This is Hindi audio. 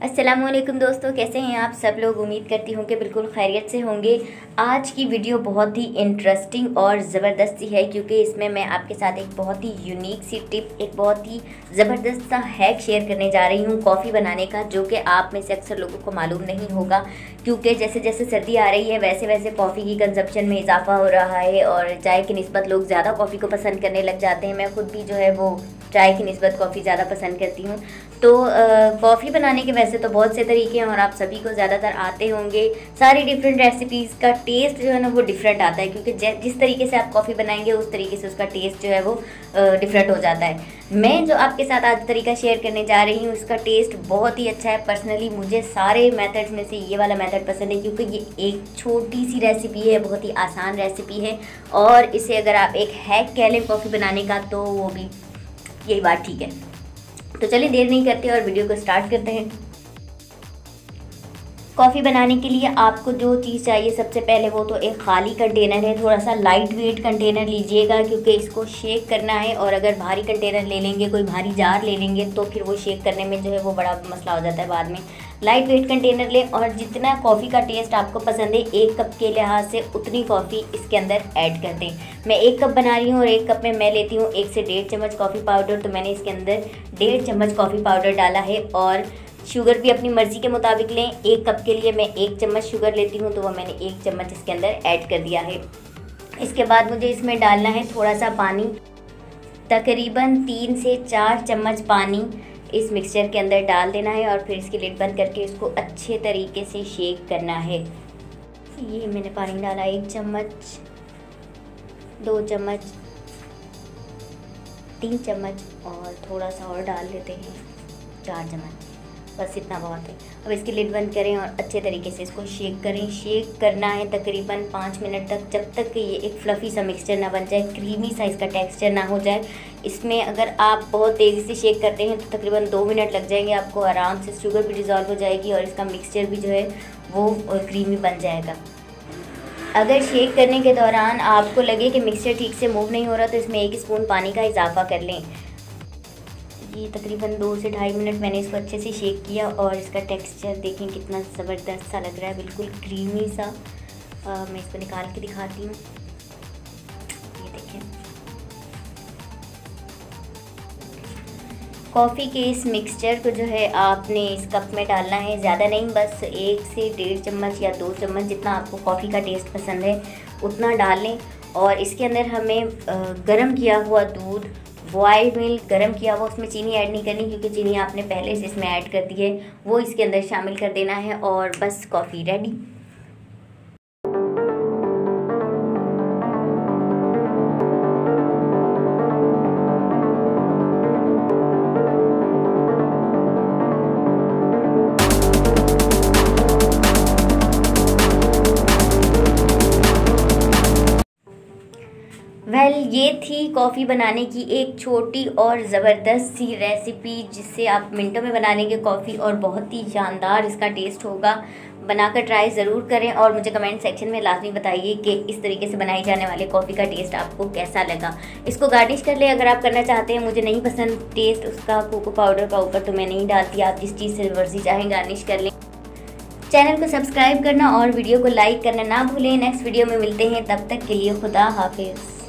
अस्सलाम वालेकुम दोस्तों, कैसे हैं आप सब लोग? उम्मीद करती हूँ कि बिल्कुल खैरियत से होंगे। आज की वीडियो बहुत ही इंटरेस्टिंग और ज़बरदस्त है, क्योंकि इसमें मैं आपके साथ एक बहुत ही यूनिक सी टिप एक बहुत ही ज़बरदस्त सा हैक शेयर करने जा रही हूँ कॉफ़ी बनाने का, जो कि आप में से अक्सर लोगों को मालूम नहीं होगा, क्योंकि जैसे जैसे सर्दी आ रही है, वैसे वैसे कॉफ़ी की कंजप्शन में इजाफा हो रहा है और चाय की नस्बत लोग ज़्यादा कॉफ़ी को पसंद करने लग जाते हैं। मैं खुद भी जो है वो चाय की नस्बत कॉफ़ी ज़्यादा पसंद करती हूँ। तो कॉफ़ी बनाने के वैसे तो बहुत से तरीके हैं और आप सभी को ज़्यादातर आते होंगे। सारी डिफरेंट रेसिपीज़ का टेस्ट जो है ना वो डिफरेंट आता है, क्योंकि जिस तरीके से आप कॉफ़ी बनाएँगे, उस तरीके से उसका टेस्ट जो है वो डिफरेंट हो जाता है। मैं जो आपके साथ आज तरीका शेयर करने जा रही हूँ, उसका टेस्ट बहुत ही अच्छा है। पर्सनली मुझे सारे मेथड्स में से ये वाला मेथड पसंद है, क्योंकि ये एक छोटी सी रेसिपी है, बहुत ही आसान रेसिपी है। और इसे अगर आप एक हैक कह लें कॉफ़ी बनाने का तो वो भी, यही बात ठीक है। तो चलिए देर नहीं करते और वीडियो को स्टार्ट करते हैं। कॉफ़ी बनाने के लिए आपको जो चीज़ चाहिए सबसे पहले वो तो एक खाली कंटेनर है। थोड़ा सा लाइट वेट कंटेनर लीजिएगा क्योंकि इसको शेक करना है और अगर भारी कंटेनर ले लेंगे, कोई भारी जार ले लेंगे तो फिर वो शेक करने में जो है वो बड़ा मसला हो जाता है बाद में। लाइट वेट कंटेनर लें और जितना कॉफ़ी का टेस्ट आपको पसंद है, एक कप के लिहाज से उतनी कॉफ़ी इसके अंदर ऐड कर दें। मैं एक कप बना रही हूँ और एक कप में मैं लेती हूँ एक से डेढ़ चम्मच कॉफ़ी पाउडर तो मैंने इसके अंदर डेढ़ चम्मच कॉफ़ी पाउडर डाला है और शुगर भी अपनी मर्ज़ी के मुताबिक लें। एक कप के लिए मैं एक चम्मच शुगर लेती हूँ तो वो मैंने एक चम्मच इसके अंदर ऐड कर दिया है। इसके बाद मुझे इसमें डालना है थोड़ा सा पानी। तकरीबन तीन से चार चम्मच पानी। इस मिक्सचर के अंदर डाल देना है और फिर इसकी लिड बंद करके इसको अच्छे तरीके से शेक करना है। ये मैंने पानी डाला एक चम्मच, दो चम्मच, तीन चम्मच और थोड़ा सा और डाल देते हैं। चार चम्मच। बस इतना बहुत है। अब इसकी लिड बंद करें और अच्छे तरीके से इसको शेक करें। शेक करना है तकरीबन पाँच मिनट तक, जब तक ये एक फ्लफ़ी सा मिक्सचर ना बन जाए क्रीमी सा इसका टेक्सचर ना हो जाए। इसमें अगर आप बहुत तेज़ी से शेक करते हैं तो तकरीबन दो मिनट लग जाएँगे आपको आराम से। शुगर भी डिज़ोल्व हो जाएगी और इसका मिक्सचर भी जो है वो क्रीमी बन जाएगा। अगर शेक करने के दौरान आपको लगे कि मिक्सचर ठीक से मूव नहीं हो रहा तो इसमें एक स्पून पानी का इजाफा कर लें। ये तकरीबन दो से ढाई मिनट मैंने इसको अच्छे से शेक किया और इसका टेक्सचर देखें कितना ज़बरदस्त सा लग रहा है। बिल्कुल क्रीमी सा। आ, मैं इसको निकाल के दिखाती हूँ। ये देखें। कॉफ़ी के इस मिक्सचर को जो है आपने इस कप में डालना है, ज़्यादा नहीं, बस एक से डेढ़ चम्मच या दो चम्मच जितना आपको कॉफ़ी का टेस्ट पसंद है, उतना डाल। लें और इसके अंदर हमें गरम किया हुआ दूध बॉयल मिल्क गर्म किया हुआ, उसमें चीनी ऐड नहीं करनी क्योंकि चीनी आपने पहले से इसमें ऐड कर दी है, वो इसके अंदर शामिल कर देना है और बस कॉफ़ी रेडी वेल well, ये थी कॉफ़ी बनाने की एक छोटी और ज़बरदस्त सी रेसिपी जिससे आप मिनटों में बना लेंगे कॉफ़ी और बहुत ही शानदार इसका टेस्ट होगा। बनाकर ट्राई ज़रूर करें और मुझे कमेंट सेक्शन में लाजमी बताइए कि इस तरीके से बनाई जाने वाले कॉफ़ी का टेस्ट आपको कैसा लगा। इसको गार्निश कर ले अगर आप करना चाहते हैं मुझे नहीं पसंद टेस्ट उसका कोको पाउडर का ऊपर तो मैं नहीं डालती आप जिस चीज़ से वर्जी चाहें गार्निश कर लें। चैनल को सब्सक्राइब करना और वीडियो को लाइक करना ना भूलें। नेक्स्ट वीडियो में मिलते हैं तब तक के लिए खुदा हाफिज़।